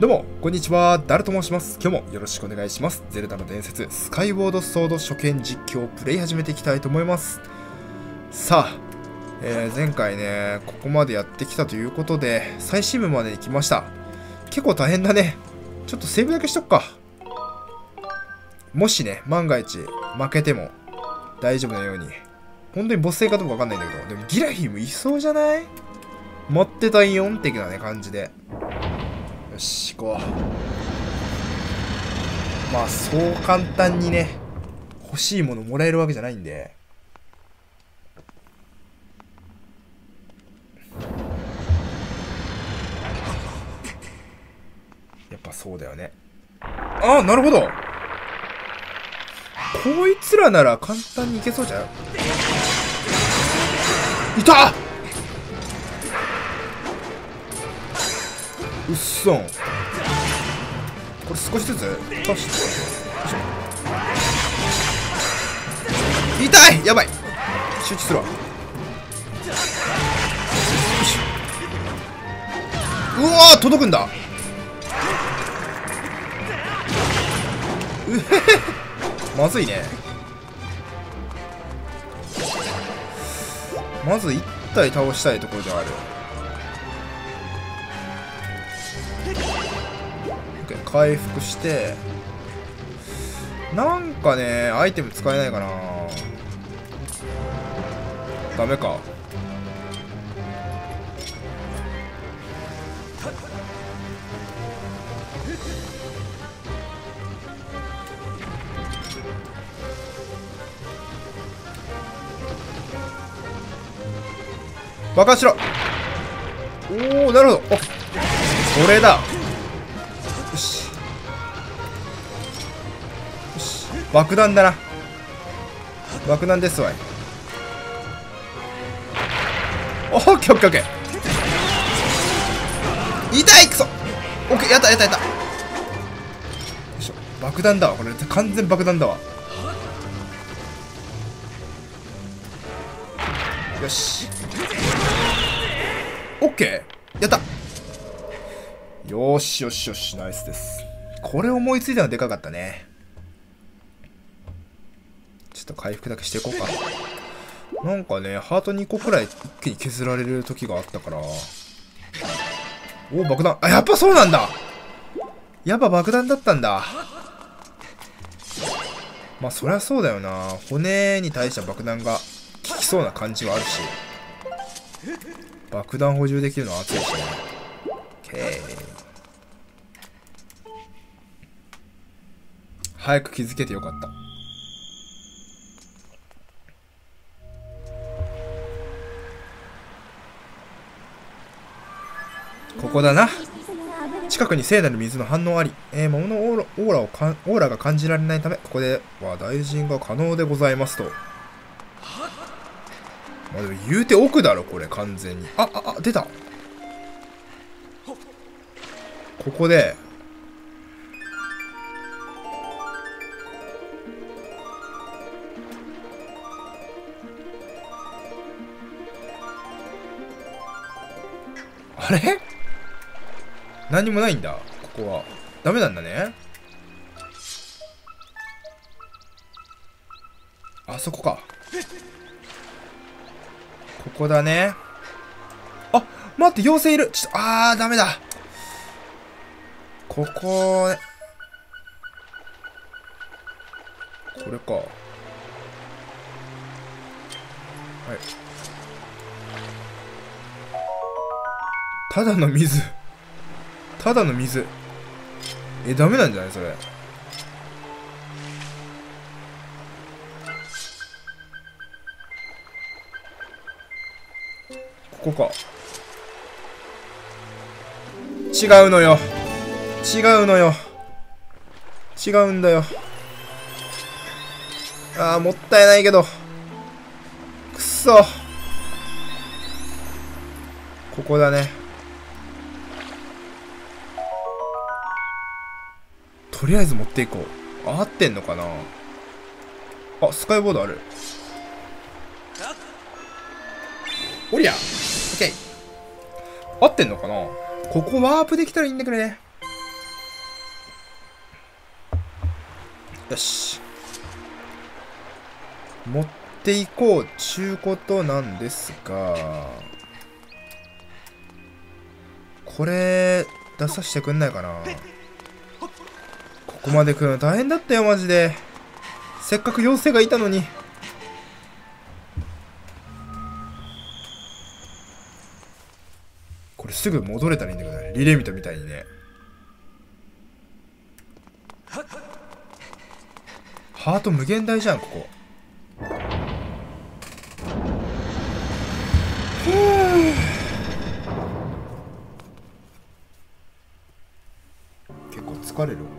どうも、こんにちは。ダルと申します。今日もよろしくお願いします。ゼルダの伝説、スカイウォードソード初見実況プレイ始めていきたいと思います。さあ、えー前回ね、ここまでやってきたということで、最新部までに来ました。結構大変だね。ちょっとセーブだけしとくか。もしね、万が一負けても大丈夫なように。本当にボス戦かどうかわかんないんだけど、でもギラヒムいそうじゃない？持ってたんよん的なね、感じで。し、行こう。まあ、そう簡単にね、欲しいものもらえるわけじゃないんで。やっぱそうだよね。ああ、なるほどこいつらなら簡単にいけそうじゃんいたうっそん。これ少しずつ？足して痛い！やばい。集中するわ。うわ届くんだ。うへへまずいね。まず1体倒したいところではある。回復してなんかねアイテム使えないかな。ダメか。爆発しろ。おおなるほど。おそれだ。しよし。爆弾だな。爆弾ですわい。おオッケーオッケーオッケー痛いクソオッケーやったやったやった。よいしょ。爆弾だわ。これ完全爆弾だわ。よし。オッケーやった。よしよしよしナイスです。これ思いついたのでかかったね。ちょっと回復だけしていこうか。なんかねハート2個くらい一気に削られる時があったから。お爆弾。あやっぱそうなんだ。やっぱ爆弾だったんだ。まあそりゃそうだよな。骨に対しては爆弾が効きそうな感じはあるし。爆弾補充できるのは熱いしね。OK 早く気づけてよかった。ここだな。近くに聖なる水の反応あり、えー、桃のオーラオーラをかオーラが感じられないためここでは大臣が可能でございますと。まあでも言うて奥だろこれ完全に。あああ出た。ここであれ？何もないんだここはダメなんだねあそこかここだね。あ、待って、妖精いる。ちょっと、あー、ダメだ。ここ、これか。はい。ただの水。ただの水。え、ダメなんじゃないそれ。ここか。違うのよ。違うのよ。違うんだよ。ああ、もったいないけど。くっそ。ここだね。とりあえず持っていこう。合ってんのかな？あ、スカイボードある。おりゃオッケー合ってんのかな？ここワープできたらいいんだけどね。よし。持っていこうちゅうことなんですが、これ、出させてくんないかな？ここまで来るの大変だったよマジで。せっかく妖精がいたのに。これすぐ戻れたらいいんだけどね。リレミトみたいにね。ハート無限大じゃんここ。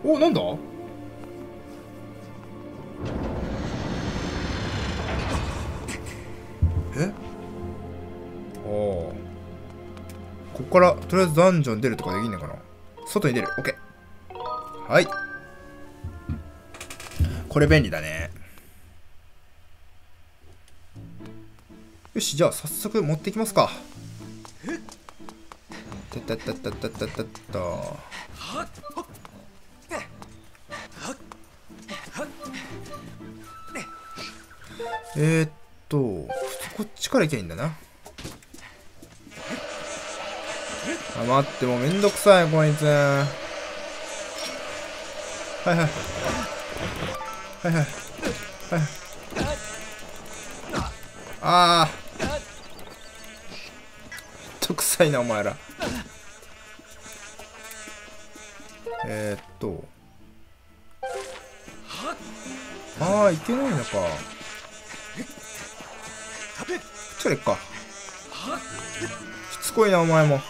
おなんだ？え？おおここからとりあえずダンジョン出るとかできんのかな？外に出る。オッケー。はい。これ便利だね。よしじゃあ早速持っていきますか。たったったったったったったったえー、っとこっちから行けばいいんだな。あ待ってもうめんどくさいこいつ。はいはいはいはいはいああめんどくさいなお前らえー、っとああいけないのかれっか。しつこいなお前も。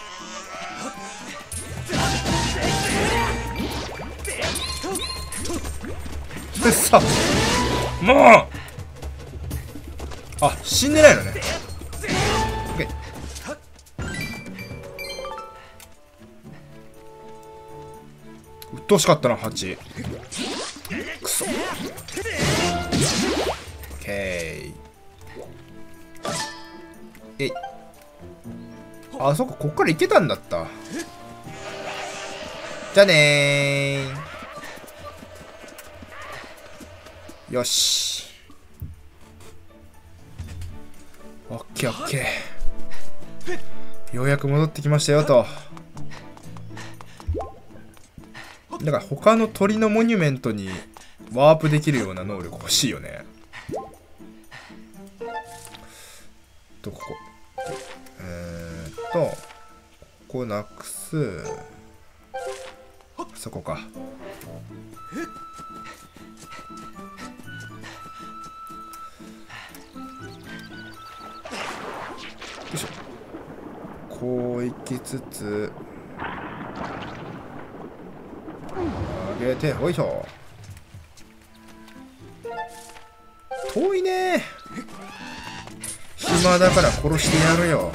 さもう。あ死んでないのね。オッケー。鬱陶しかったな8くそ。えあそっかこっから行けたんだった？じゃあねー。よし。オッケーオッケー。ようやく戻ってきましたよと。だから他の鳥のモニュメントにワープできるような能力欲しいよね。とここ、とここなくす。そこか。よいしょ。こう行きつつ。上げておいしょ。遠いね。暇だから殺してやるよ。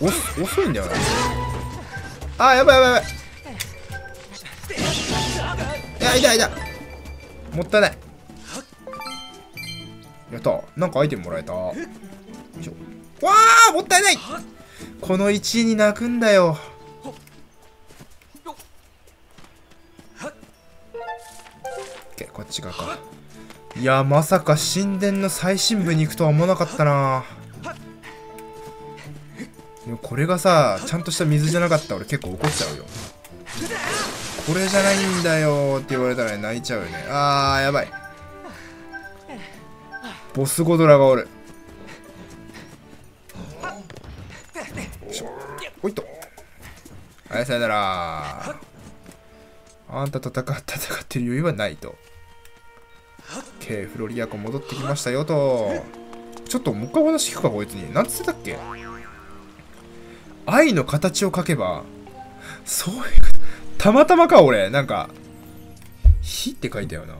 お遅いんだよな。あやばいやばいやばい。いやいたいた。もったいない。やった。なんかアイテムもらえた。よいしょ。わあもったいない。この1位に泣くんだよ。こっち側か。いやまさか神殿の最深部に行くとは思わなかったな。れがさちゃんとした水じゃなかったら俺結構怒っちゃうよ。これじゃないんだよって言われたら泣いちゃうよね。あーやばい。ボスゴドラがおる。おいっと。はいさよなら。あんた戦っ戦ってる余裕はないと。OK フロリアコ戻ってきましたよと。ちょっともう一回話聞くかこいつに。何つってたっけ？愛の形を描けばそういうたまたまか俺。なんか火って書いたよな。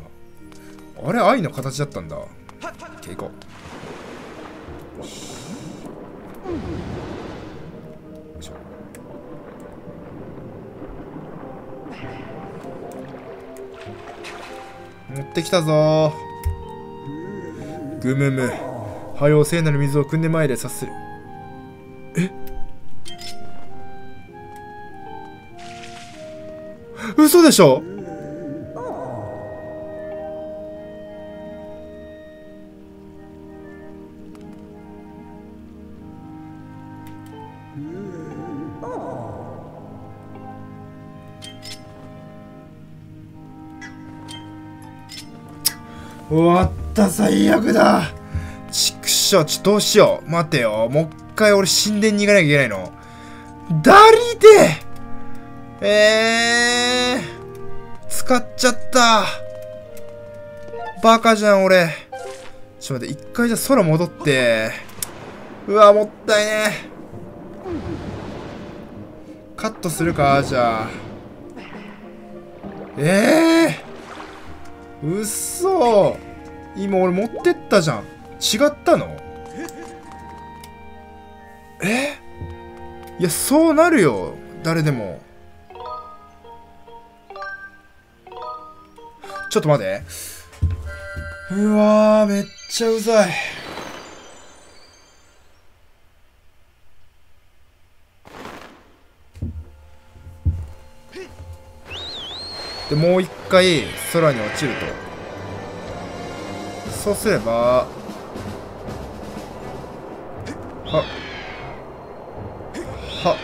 あれ愛の形だったんだ。OK 行こう。よいしょ。持ってきたぞ。ぐむむはよ聖なる水を汲んでまいれ察する。え？嘘でしょ？終わった最悪だ。ちくしょちょどうしよう。待てよ。もう一回俺神殿に行かなきゃいけないの。ダリで！ええー。使っちゃった。バカじゃん俺。ちょっと待って一回じゃ空戻って。うわもったいね。カットするかじゃあ。ええー、うっそ今俺持ってったじゃん。違ったの？え？いやそうなるよ。誰でも。ちょっと待って。うわめっちゃうざい。でもう一回空に落ちると。そうすればはは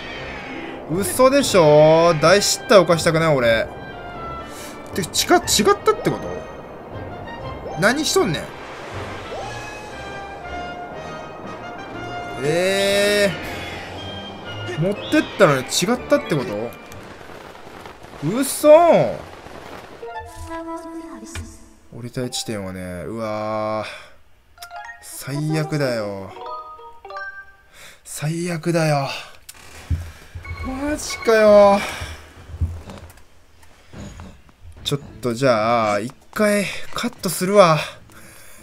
嘘でしょ？大失態犯したくない俺。て違違ったってこと？何しとんねん？ええー、持ってったのに違ったってこと？嘘。降りたい地点はねうわ最悪だよ。最悪だよ。マジかよ。ちょっとじゃあ一回カットするわ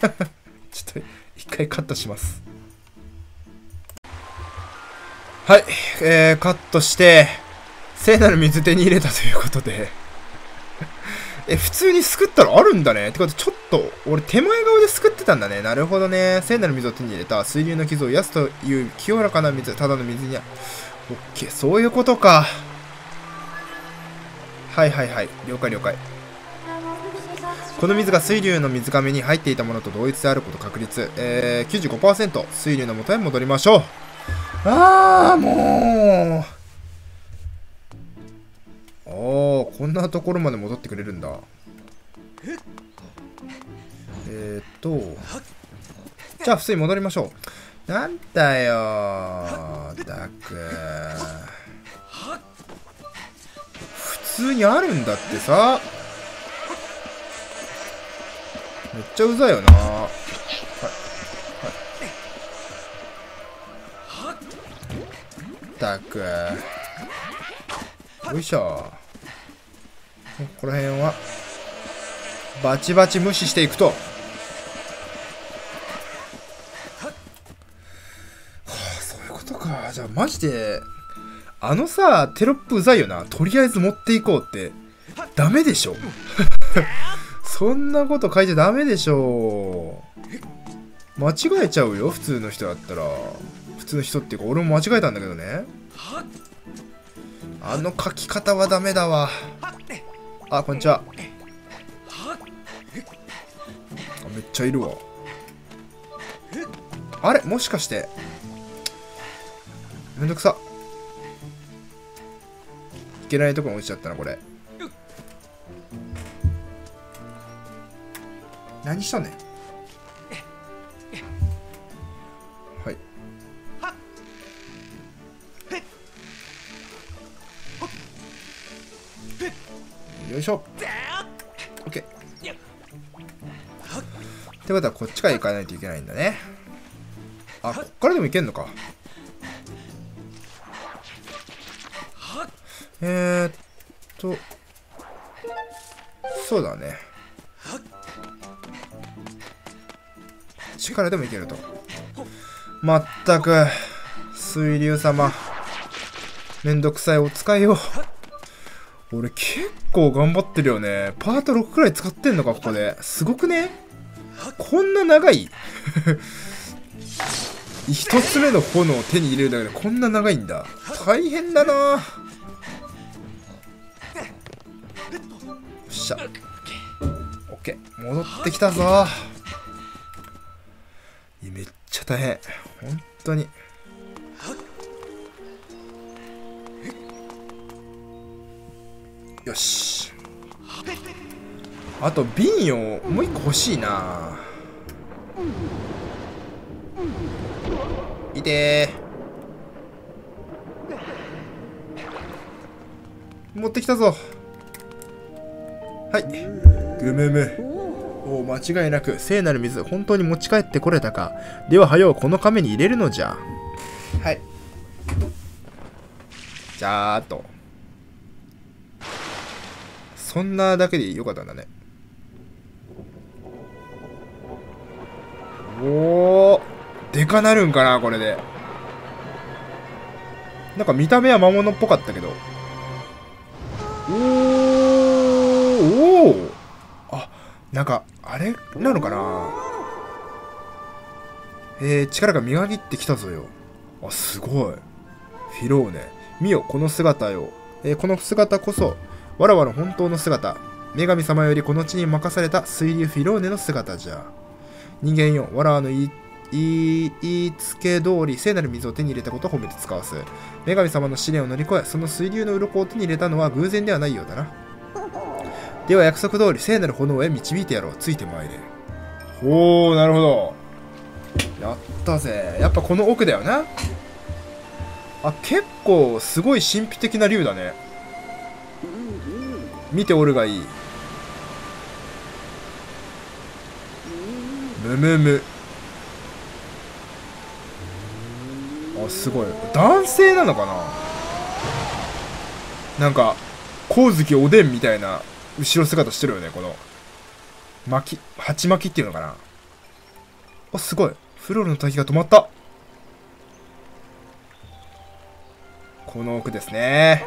ちょっと一回カットしますはい、えー、カットして聖なる水手に入れたということで え、普通に救ったらあるんだね。ってことちょっと、俺手前側で救ってたんだね。なるほどね。聖なる水を手に入れた。水流の傷を癒すという清らかな水。ただの水には。オッケー、そういうことか。はいはいはい。了解了解。この水が水流の水亀に入っていたものと同一であること確率。えー、95%。水流の元へ戻りましょう。あー、もう。ああこんなところまで戻ってくれるんだえー、っとじゃあ普通に戻りましょうなんだよダク普通にあるんだってさ。めっちゃうざいよな。はいはいたく。よいしょ。この辺は。バチバチ無視していくと。はあそういうことか。じゃあマジであのさテロップうざいよな。とりあえず持っていこうって。ダメでしょ。そんなこと書いちゃダメでしょ。間違えちゃうよ普通の人だったら。普通の人っていうか俺も間違えたんだけどね。あの書き方はダメだわ。あこんにちは。めっちゃいるわ。あれ？もしかして。めんどくさ。けないとこに落ちちゃったなこれ。何したね？はい。よいしょ。OK ってことはこっちから行かないといけないんだね。あこっからでも行けんのか。えー、っとそうだね。力でもいけると。まったく水流様。めんどくさいお使いを。俺結構頑張ってるよね。パート6くらい使ってんのか、ここで。すごくね。こんな長い。一つ目の炎を手に入れるだけでこんな長いんだ。大変だな。よってきたぞ。めっちゃ大変。本当に。よしあと瓶をもう一個欲しいないて持ってきたぞはいぐむむおお間違いなく聖なる水本当に持ち帰ってこれたか。では早うこの亀に入れるのじゃ。はい。じゃーっと。そんなだけでよかったんだね。おおでかなるんかなこれで。なんか見た目は魔物っぽかったけど。おー。おおあなんかあれ？なのかな？えー、力が磨きってきたぞよ。あすごい。フィローネ。見よこの姿よ、えー、この姿こそわらわの本当の姿。女神様よりこの地に任された水流フィローネの姿じゃ。人間よわらわの言い言いつけ通り聖なる水を手に入れたことを褒めて使わす女神様の試練を乗り越えその水流の鱗を手に入れたのは偶然ではないようだな。では約束通り聖なる炎へ導いてやろう。ついてまいれ。ほうなるほど。やったぜ。やっぱこの奥だよな。あ結構すごい神秘的な竜だね。見ておるがいい。むむむあすごい。男性なのかな？なんか光月おでんみたいな後ろ姿してるよねこの。巻き鉢巻きっていうのかな。あすごい。フロールの滝が止まった。この奥ですね。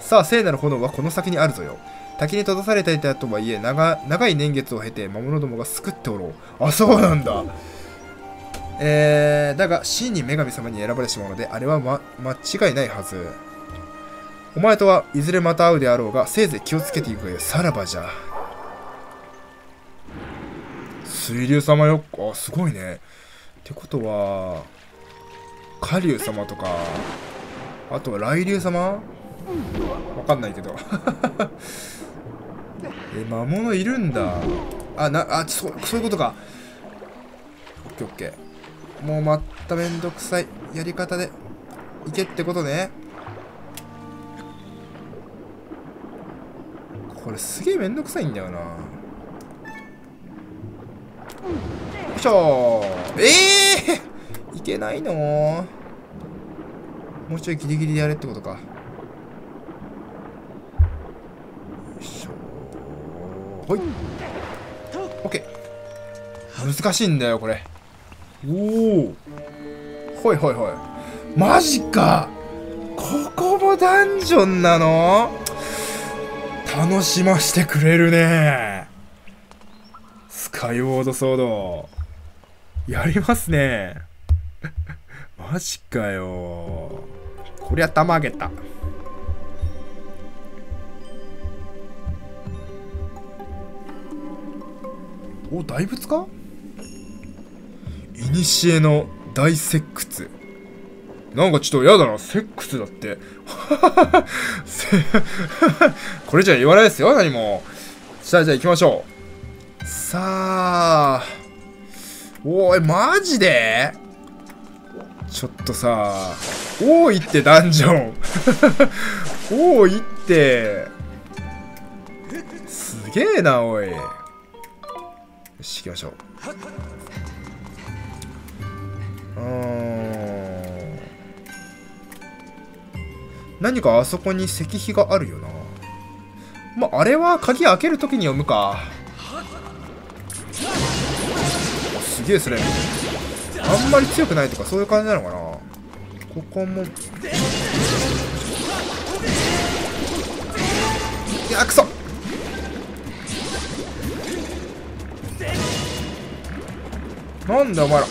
さあ聖なる炎はこの先にあるぞよ。滝に閉ざされていたとはいえ長長い年月を経て魔物どもが救っておろう。あそうなんだ。えー、だが真に女神様に選ばれし者であれは、ま、間違いないはず。お前とはいずれまた会うであろうがせいぜい気をつけていくがよさらばじゃ。水流様よあすごいね。ってことは火竜様とかあとは雷竜様？わかんないけど。え魔物いるんだ。あなあそそういうことか。オッケーオッケー。もうまためんどくさい。やり方で。いけってことね。これすげえめんどくさいんだよな。よいしょ。ええー、いけないの？もうちょいギリギリでやれってことか。よいしょ。ほい。オッケー。難しいんだよこれ。おおほいほいほい。マジか。ここもダンジョンなの？楽しましてくれるね。スカイウォードソード。やりますね。マジかよ。こりゃたまげた。お大仏か？いにしえの大石窟。なんかちょっと嫌だな。セックスだって。これじゃ言わないですよ、何も。さあ、じゃあ行きましょう。さあ。おい、マジで？ちょっとさあ、多いってダンジョン。多いって。すげえな、おい。よし、行きましょう。うん何かあそこに石碑があるよな。まああれは鍵開けるときに読むか。すげえスライムあんまり強くないとかそういう感じなのかな。ここも。いやくそ。なんだお前ら。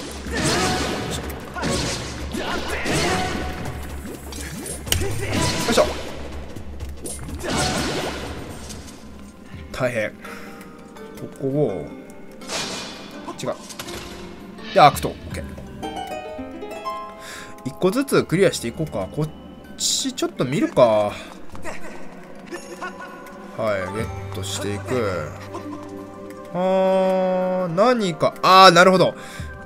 大変。ここを違う。で開くと。OK 一個ずつクリアしていこうか。こっちちょっと見るか。はいゲットしていく。あー、何か、あー、なるほど。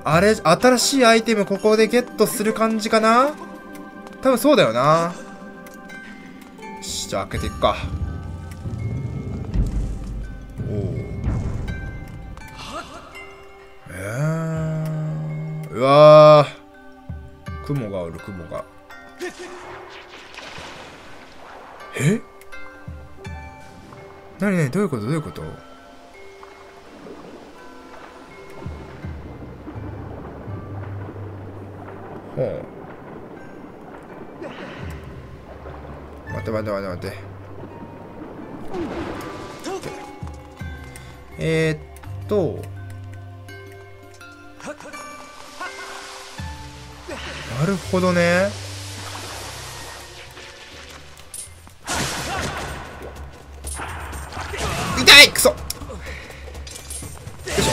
あれ、新しいアイテムここでゲットする感じかな？多分そうだよな。じゃあ開けていくか。うわー。雲がおる、雲が。え？なになにどういうこと？どういうこと？ほう。待て待て待て待て。えー、っと。なるほどね。痛い！くそよいしょ。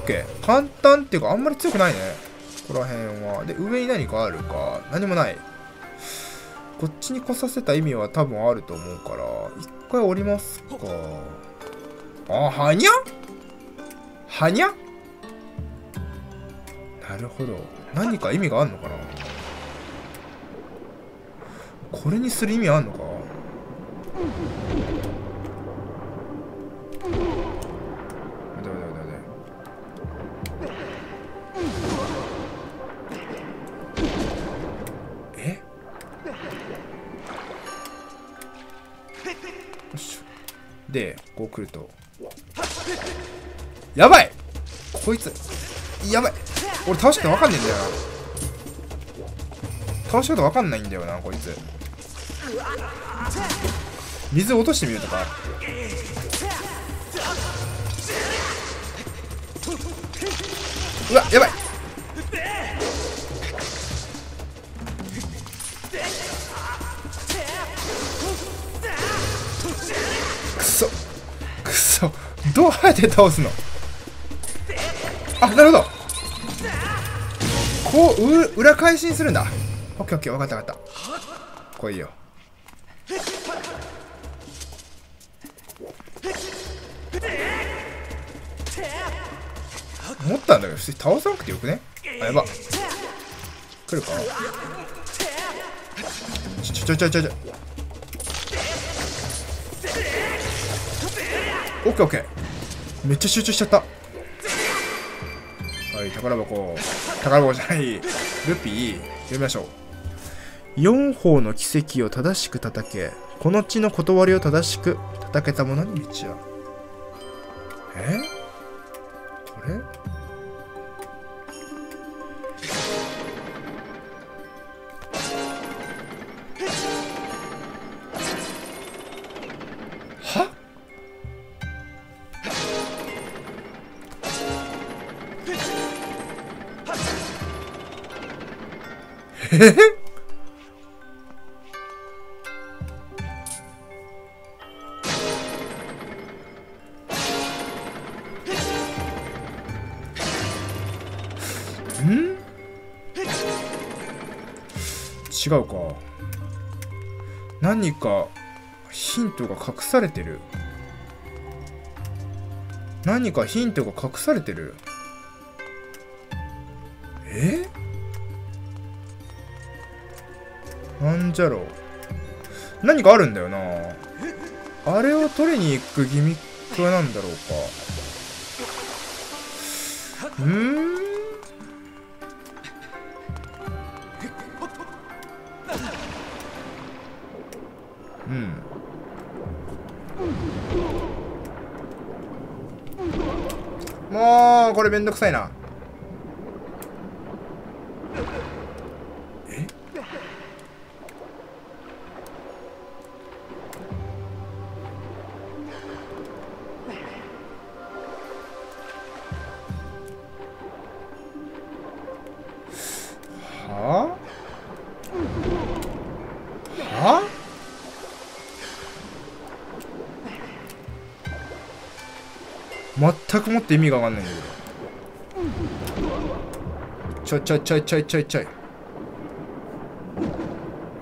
オッケー簡単っていうかあんまり強くないね。ここら辺は。で上に何かあるか。何もない。こっちに来させた意味は多分あると思うから。一回降りますか。あはにゃはにゃなるほど。何か意味があんのかな？これにする意味あんのか？でこう来ると。やばい！俺倒し方わかんねえんだよな。倒し方わかんないんだよなこいつ。水落としてみるとか。うわやばい。くそ。くそ。どうやって倒すの？あなるほど。こうう裏返しにするんだ。オッケーオッケー分かった分かった。来いよ思ったんだけど普通に倒さなくてよくね？あやば。来るか？ちょちょちょちょちょ。オッケーオッケー。めっちゃ集中しちゃった。い宝箱宝箱じゃないルピー読みましょう。4方の奇跡を正しく叩けこの地の断りを正しく叩けた者に道は。え？これ？ん？違うか。何かヒントが隠されてる。何かヒントが隠されてる。え？じゃろう何かあるんだよな。あれを取りに行くギミックは何だろうか。うーん。うん。もうこれめんどくさいな。と意味が分かんないんだけど。ちょいちょいちょいちょいちょいちょ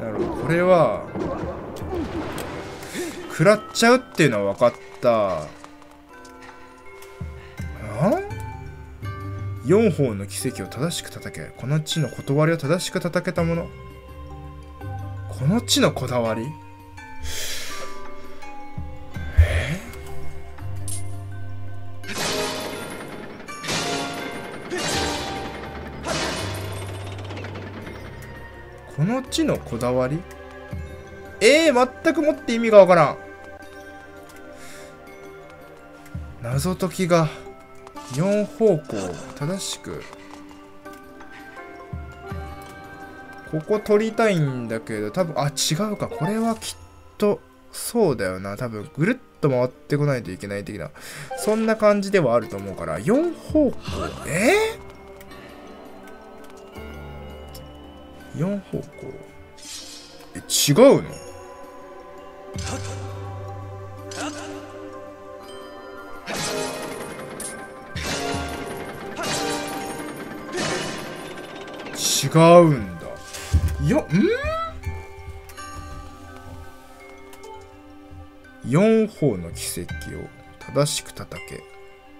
なるほど。これは食らっちゃうっていうのは分かった。4方の奇跡を正しく叩け。この地の断りを正しく叩けたもの。この地のこだわり？この地のこだわり？えー、全くもって意味がわからん。謎解きが4方向正しく。ここ取りたいんだけど多分あ違うか。これはきっとそうだよな。多分ぐるっと回ってこないといけない的な。そんな感じではあると思うから。4方向。えー、4方向。え違うの？違うんだ。よん？4方の奇跡を正しく叩け。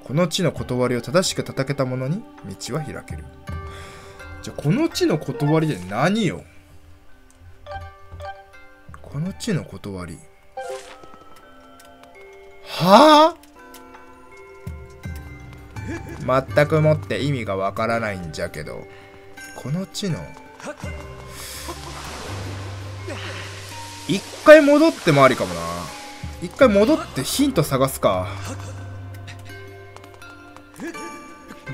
この地の断りを正しく叩けた者に道は開ける。じゃあこの地の断りで何よ？この地の断り。はあ？全くもって意味がわからないんじゃけど。この地の。一回戻ってもありかもな。一回戻ってヒント探すか。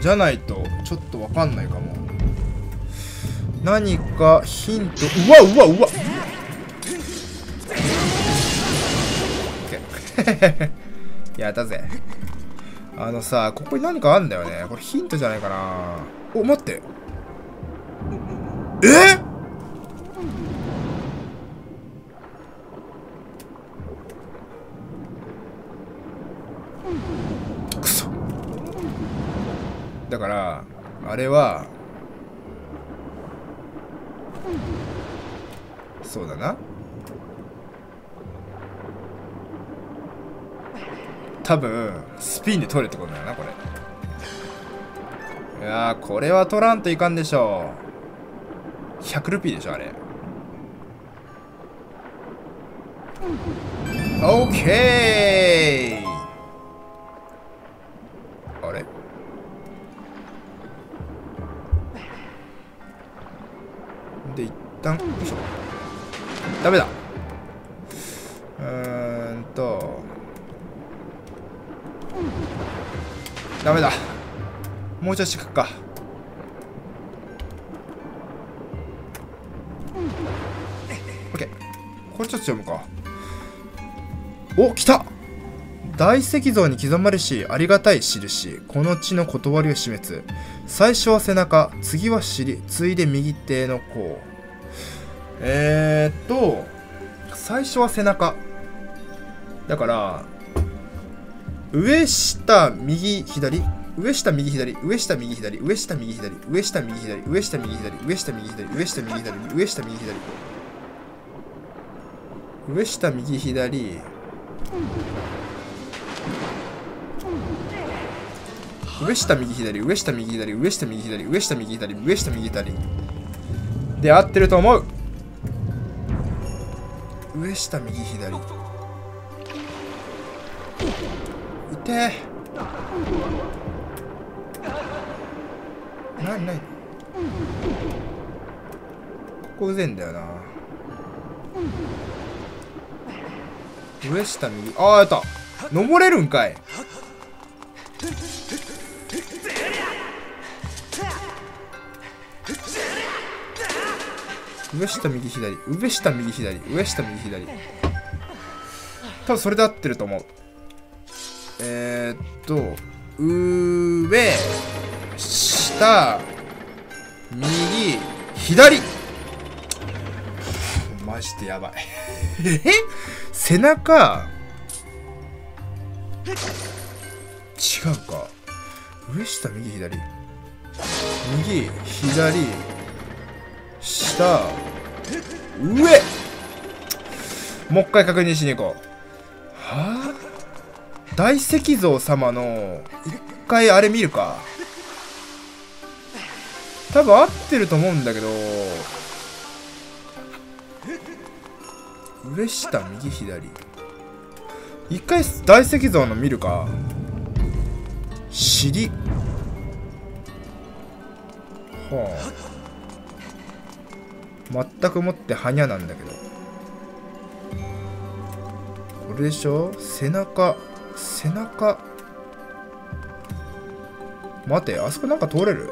じゃないとちょっとわかんないかも。何かヒント。うわうわうわ。やったぜ。あのさここに何かあんだよね。これヒントじゃないかな。お待って。え？くそ。だからあれはそうだな。多分スピンで取るってことだよなこれ。いやこれは取らんといかんでしょう。100ルピーでしょあれ。オッケー。あれ？で一旦よいしょ。ダメだうーんとダメだもうちょっとくかオッケーこれちょっと読むか。お、来た大石像に刻まれし、ありがたい印。この地の断りを示す。最初は背中、次は尻、次いで右手の甲。えー、っと、最初は背中。だから、上下右左上下右左上下右左上下右左上下右左上下右左上下右左上下右左上下右左。上下右左。上下右左上下右左上下右左上下右左上下右左で合ってると思う。上下右左。いて。えなになにここうぜんだよな。上下右。ああやった。登れるんかい。上下右左上下右左上下右左。多分それで合ってると思う。えー、っと上下右左。マジでやばい。え？背中？違うか。上下右左。右左下。上。もう一回確認しに行こう。はあ？大石像様の一回あれ見るか。多分合ってると思うんだけど。上下右左。一回大石像の見るか。尻。はあ。全くもってはにゃなんだけど。これでしょ？背中。背中。待てあそこなんか通れる？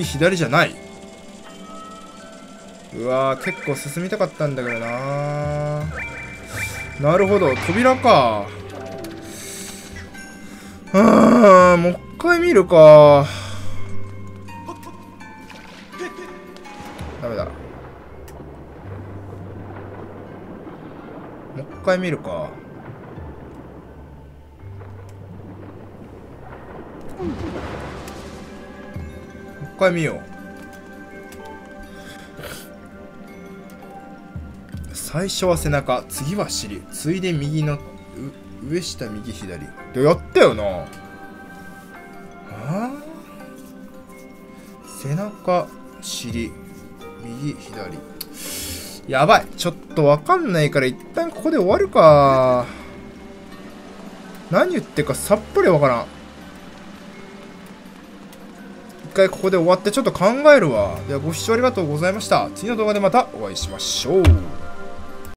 右左じゃない。うわー結構進みたかったんだけどななるほど扉か。あーもう一回見るか。ダメだ。もう一回見るか。一回見よう。最初は背中次は尻。ついで右の上下右左。でやったよな。あ？背中尻。右左。やばい。ちょっとわかんないから一旦ここで終わるか。何言ってかさっぱりわからん。回ここで終わってちょっと考えるわ。ではご視聴ありがとうございました。次の動画でまたお会いしましょう。